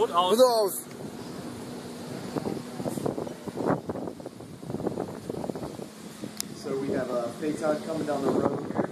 Not aus. Gut aus. So we have a Phaeton coming down the road.